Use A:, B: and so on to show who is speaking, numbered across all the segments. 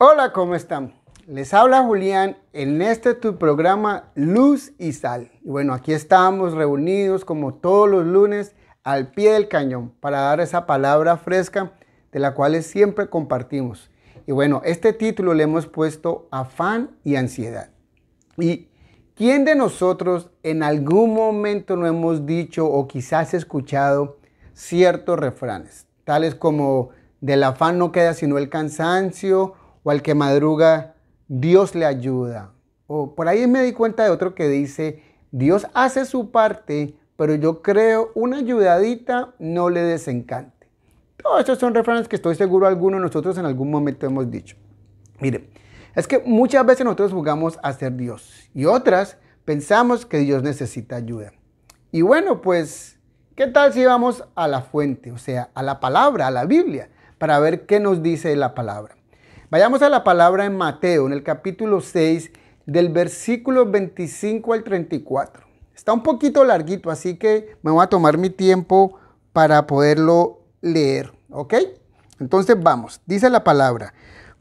A: Hola, ¿cómo están? Les habla Julián en este tu programa Luz y Sal. Y bueno, aquí estamos reunidos como todos los lunes al pie del cañón para dar esa palabra fresca de la cual siempre compartimos. Y bueno, este título le hemos puesto afán y ansiedad. ¿Y quién de nosotros en algún momento no hemos dicho o quizás escuchado ciertos refranes, tales como del afán no queda sino el cansancio o que madruga, Dios le ayuda. O por ahí me di cuenta de otro que dice, Dios hace su parte, pero yo creo una ayudadita no le desencante. Todos estos son refranes que estoy seguro algunos de nosotros en algún momento hemos dicho. Mire, es que muchas veces nosotros jugamos a ser Dios y otras pensamos que Dios necesita ayuda. Y bueno, pues, ¿qué tal si vamos a la fuente, o sea, a la palabra, a la Biblia, para ver qué nos dice la palabra? Vayamos a la palabra en Mateo, en el capítulo 6, del versículo 25 al 34. Está un poquito larguito, así que me voy a tomar mi tiempo para poderlo leer, ¿ok? Entonces vamos, dice la palabra.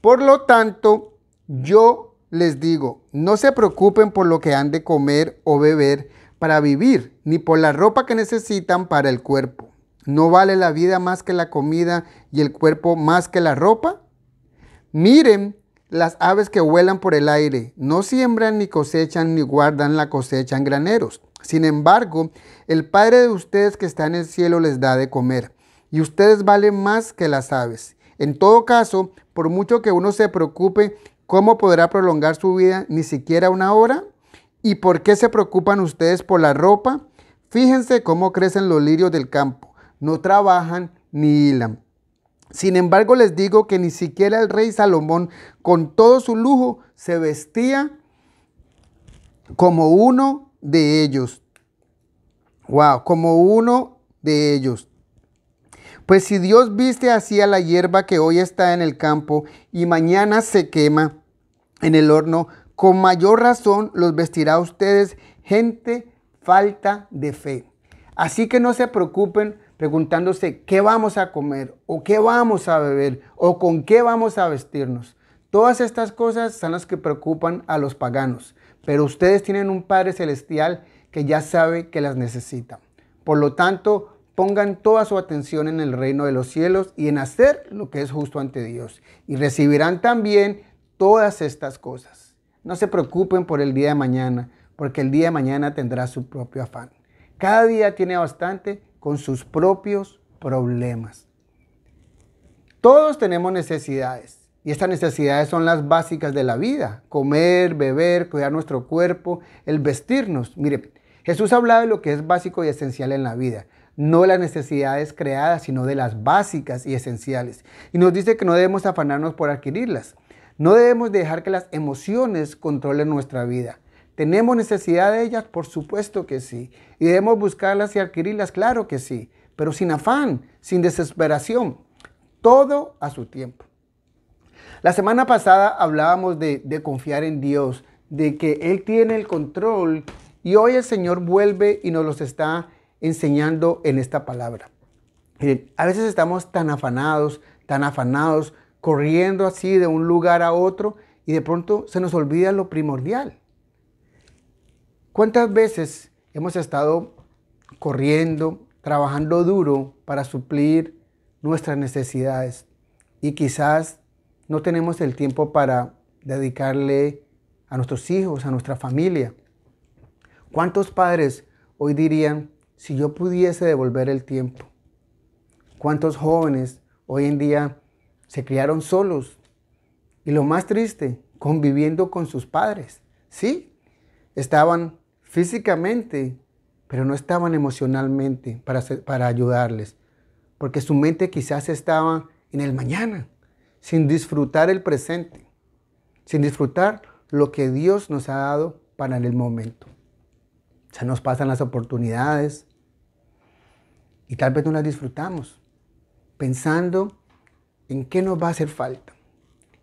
A: Por lo tanto, yo les digo, no se preocupen por lo que han de comer o beber para vivir, ni por la ropa que necesitan para el cuerpo. ¿No vale la vida más que la comida y el cuerpo más que la ropa? Miren las aves que vuelan por el aire, no siembran ni cosechan ni guardan la cosecha en graneros. Sin embargo, el Padre de ustedes que está en el cielo les da de comer, y ustedes valen más que las aves. En todo caso, por mucho que uno se preocupe, ¿cómo podrá prolongar su vida ni siquiera una hora? ¿Y por qué se preocupan ustedes por la ropa? Fíjense cómo crecen los lirios del campo. No trabajan ni hilan. Sin embargo, les digo que ni siquiera el rey Salomón, con todo su lujo, se vestía como uno de ellos. Wow, como uno de ellos. Pues si Dios viste así a la hierba que hoy está en el campo y mañana se quema en el horno, con mayor razón los vestirá a ustedes gente falta de fe. Así que no se preocupen preguntándose qué vamos a comer o qué vamos a beber o con qué vamos a vestirnos. Todas estas cosas son las que preocupan a los paganos, pero ustedes tienen un Padre Celestial que ya sabe que las necesita. Por lo tanto, pongan toda su atención en el reino de los cielos y en hacer lo que es justo ante Dios. Y recibirán también todas estas cosas. No se preocupen por el día de mañana, porque el día de mañana tendrá su propio afán. Cada día tiene bastante con sus propios problemas. Todos tenemos necesidades y estas necesidades son las básicas de la vida. Comer, beber, cuidar nuestro cuerpo, el vestirnos. Mire, Jesús hablaba de lo que es básico y esencial en la vida. No las necesidades creadas, sino de las básicas y esenciales. Y nos dice que no debemos afanarnos por adquirirlas. No debemos dejar que las emociones controlen nuestra vida. ¿Tenemos necesidad de ellas? Por supuesto que sí. ¿Y debemos buscarlas y adquirirlas? Claro que sí. Pero sin afán, sin desesperación. Todo a su tiempo. La semana pasada hablábamos de, confiar en Dios, de que Él tiene el control y hoy el Señor vuelve y nos los está enseñando en esta palabra. a veces estamos tan afanados, tan afanados, corriendo así de un lugar a otro y de pronto se nos olvida lo primordial. ¿Cuántas veces hemos estado corriendo, trabajando duro para suplir nuestras necesidades y quizás no tenemos el tiempo para dedicarle a nuestros hijos, a nuestra familia? ¿Cuántos padres hoy dirían, si yo pudiese devolver el tiempo? ¿Cuántos jóvenes hoy en día se criaron solos? Y lo más triste, conviviendo con sus padres. Sí, estaban físicamente, pero no estaban emocionalmente para, para ayudarles, porque su mente quizás estaba en el mañana, sin disfrutar el presente, sin disfrutar lo que Dios nos ha dado para el momento. Se nos pasan las oportunidades y tal vez no las disfrutamos, pensando en qué nos va a hacer falta.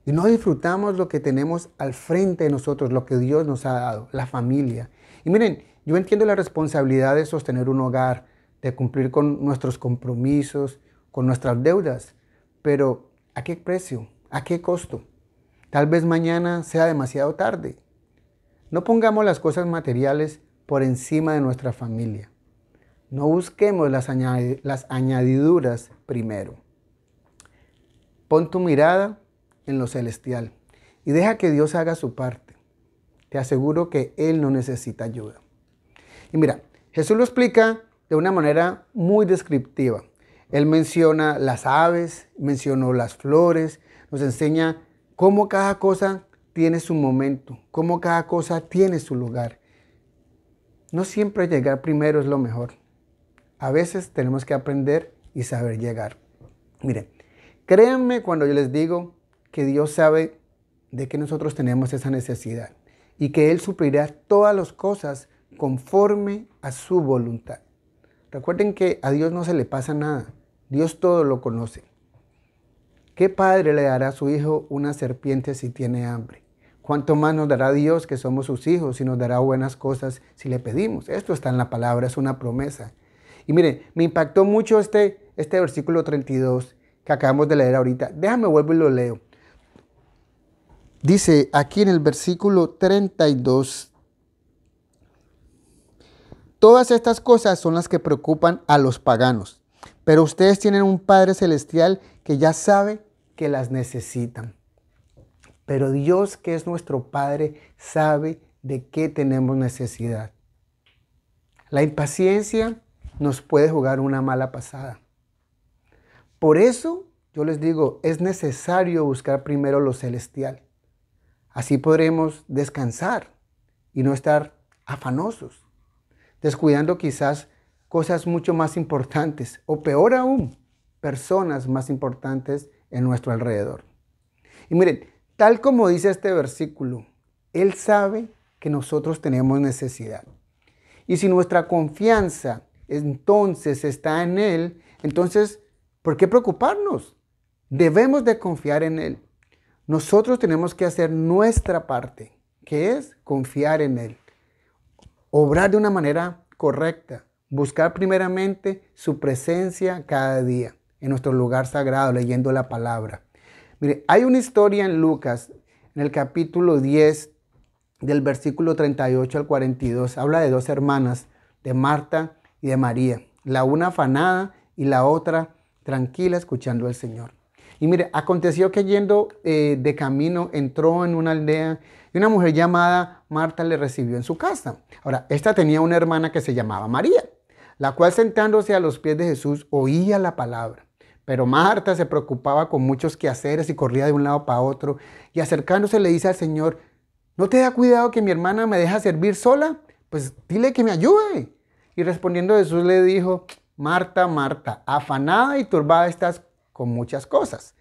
A: Y no disfrutamos lo que tenemos al frente de nosotros, lo que Dios nos ha dado, la familia, y miren, yo entiendo la responsabilidad de sostener un hogar, de cumplir con nuestros compromisos, con nuestras deudas, pero ¿a qué precio? ¿A qué costo? Tal vez mañana sea demasiado tarde. No pongamos las cosas materiales por encima de nuestra familia. No busquemos las, añadiduras primero. Pon tu mirada en lo celestial y deja que Dios haga su parte. Te aseguro que Él no necesita ayuda. Y mira, Jesús lo explica de una manera muy descriptiva. Él menciona las aves, mencionó las flores, nos enseña cómo cada cosa tiene su momento, cómo cada cosa tiene su lugar. No siempre llegar primero es lo mejor. A veces tenemos que aprender y saber llegar. Miren, créanme cuando yo les digo que Dios sabe de que nosotros tenemos esa necesidad y que Él suplirá todas las cosas conforme a su voluntad. Recuerden que a Dios no se le pasa nada. Dios todo lo conoce. ¿Qué padre le dará a su hijo una serpiente si tiene hambre? ¿Cuánto más nos dará Dios que somos sus hijos y nos dará buenas cosas si le pedimos? Esto está en la palabra, es una promesa. Y miren, me impactó mucho este, este versículo 32 que acabamos de leer ahorita. Déjame vuelvo y lo leo. Dice aquí en el versículo 32, todas estas cosas son las que preocupan a los paganos, pero ustedes tienen un Padre Celestial que ya sabe que las necesitan. Pero Dios, que es nuestro Padre, sabe de qué tenemos necesidad. La impaciencia nos puede jugar una mala pasada. Por eso yo les digo, es necesario buscar primero lo celestial. Así podremos descansar y no estar afanosos, descuidando quizás cosas mucho más importantes o peor aún, personas más importantes en nuestro alrededor. Y miren, Tal como dice este versículo, Él sabe que nosotros tenemos necesidad. Y si nuestra confianza entonces está en Él, entonces, ¿por qué preocuparnos? Debemos de confiar en Él. Nosotros tenemos que hacer nuestra parte, que es confiar en Él. Obrar de una manera correcta. Buscar primeramente su presencia cada día en nuestro lugar sagrado, leyendo la palabra. Mire, hay una historia en Lucas, en el capítulo 10, del versículo 38 al 42. Habla de dos hermanas, de Marta y de María. La una afanada y la otra tranquila escuchando al Señor. Y mire, aconteció que yendo eh, de camino entró en una aldea y una mujer llamada Marta le recibió en su casa. Ahora, esta tenía una hermana que se llamaba María, la cual sentándose a los pies de Jesús oía la palabra. Pero Marta se preocupaba con muchos quehaceres y corría de un lado para otro. Y acercándose le dice al Señor, ¿no te da cuidado que mi hermana me deja servir sola? Pues dile que me ayude. Y respondiendo Jesús le dijo, Marta, Marta, afanada y turbada estás con muchas cosas.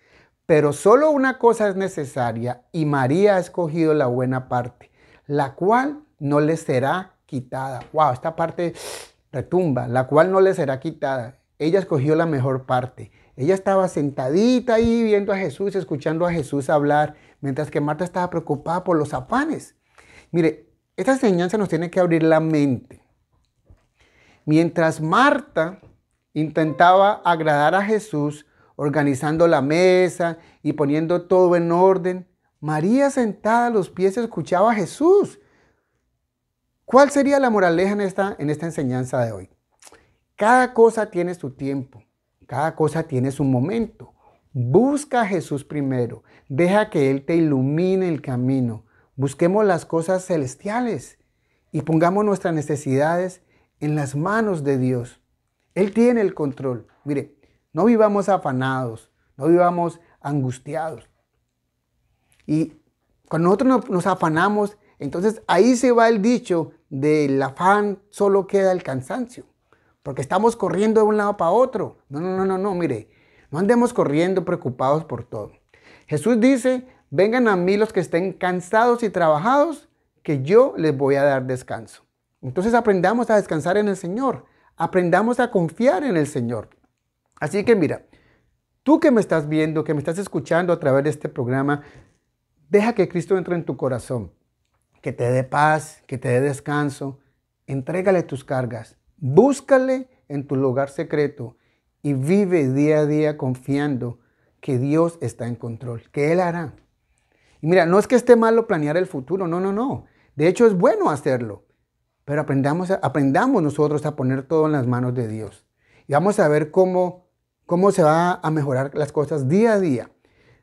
A: Pero solo una cosa es necesaria y María ha escogido la buena parte, la cual no le será quitada. Wow, esta parte retumba, la cual no le será quitada. Ella escogió la mejor parte ella estaba sentadita ahí viendo a Jesús, escuchando a Jesús hablar, mientras que Marta estaba preocupada por los afanes. Mire, esta enseñanza nos tiene que abrir la mente. Mientras Marta intentaba agradar a Jesús, organizando la mesa y poniendo todo en orden, María sentada a los pies escuchaba a Jesús. ¿Cuál sería la moraleja en esta, en esta enseñanza de hoy? Cada cosa tiene su tiempo. Cada cosa tiene su momento. Busca a Jesús primero. Deja que Él te ilumine el camino. Busquemos las cosas celestiales y pongamos nuestras necesidades en las manos de Dios. Él tiene el control. Mire, no vivamos afanados, no vivamos angustiados. Y cuando nosotros nos afanamos, entonces ahí se va el dicho del afán solo queda el cansancio porque estamos corriendo de un lado para otro. No, no, no, no, no, mire, no andemos corriendo preocupados por todo. Jesús dice, vengan a mí los que estén cansados y trabajados, que yo les voy a dar descanso. Entonces aprendamos a descansar en el Señor, aprendamos a confiar en el Señor. Así que mira, tú que me estás viendo, que me estás escuchando a través de este programa, deja que Cristo entre en tu corazón, que te dé paz, que te dé descanso, entrégale tus cargas, Búscale en tu lugar secreto y vive día a día confiando que Dios está en control, que Él hará. Y mira, no es que esté malo planear el futuro, no, no, no. De hecho es bueno hacerlo, pero aprendamos, aprendamos nosotros a poner todo en las manos de Dios. Y vamos a ver cómo, cómo se va a mejorar las cosas día a día.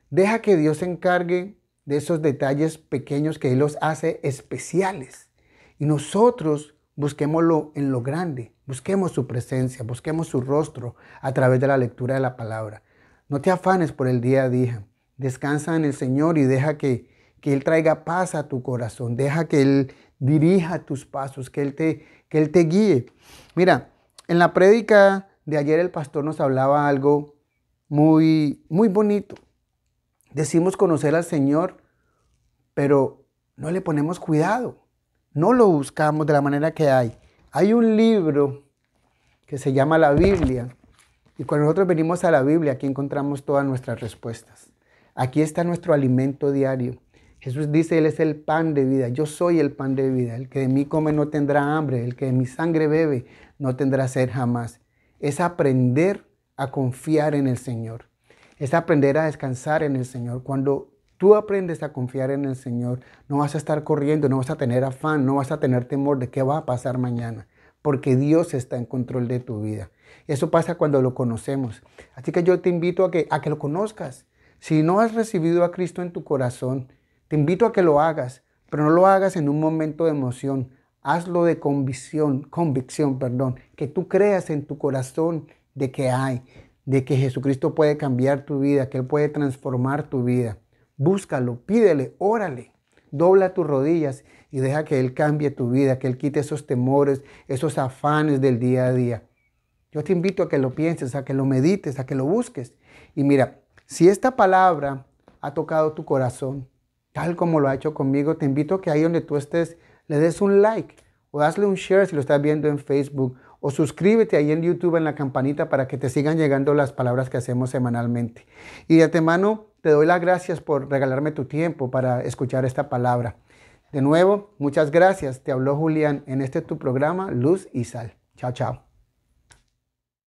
A: Deja que Dios se encargue de esos detalles pequeños que Él los hace especiales. Y nosotros busquémoslo en lo grande, busquemos su presencia, busquemos su rostro a través de la lectura de la palabra. No te afanes por el día a día. Descansa en el Señor y deja que, que Él traiga paz a tu corazón. Deja que Él dirija tus pasos, que Él te, que Él te guíe. Mira, en la prédica de ayer el pastor nos hablaba algo muy, muy bonito. Decimos conocer al Señor, pero no le ponemos cuidado. No lo buscamos de la manera que hay. Hay un libro que se llama la Biblia. Y cuando nosotros venimos a la Biblia, aquí encontramos todas nuestras respuestas. Aquí está nuestro alimento diario. Jesús dice, Él es el pan de vida. Yo soy el pan de vida. El que de mí come no tendrá hambre. El que de mi sangre bebe no tendrá sed jamás. Es aprender a confiar en el Señor. Es aprender a descansar en el Señor. Cuando tú aprendes a confiar en el Señor, no vas a estar corriendo, no vas a tener afán, no vas a tener temor de qué va a pasar mañana, porque Dios está en control de tu vida. Eso pasa cuando lo conocemos. Así que yo te invito a que, a que lo conozcas. Si no has recibido a Cristo en tu corazón, te invito a que lo hagas, pero no lo hagas en un momento de emoción. Hazlo de convicción, convicción, perdón, que tú creas en tu corazón de que hay, de que Jesucristo puede cambiar tu vida, que Él puede transformar tu vida. Búscalo, pídele, órale, dobla tus rodillas y deja que Él cambie tu vida, que Él quite esos temores, esos afanes del día a día. Yo te invito a que lo pienses, a que lo medites, a que lo busques. Y mira, si esta palabra ha tocado tu corazón, tal como lo ha hecho conmigo, te invito a que ahí donde tú estés le des un like o hazle un share si lo estás viendo en Facebook o suscríbete ahí en YouTube en la campanita para que te sigan llegando las palabras que hacemos semanalmente. Y de antemano te doy las gracias por regalarme tu tiempo para escuchar esta palabra. De nuevo, muchas gracias. Te habló Julián en este tu programa Luz y Sal. Chao, chao.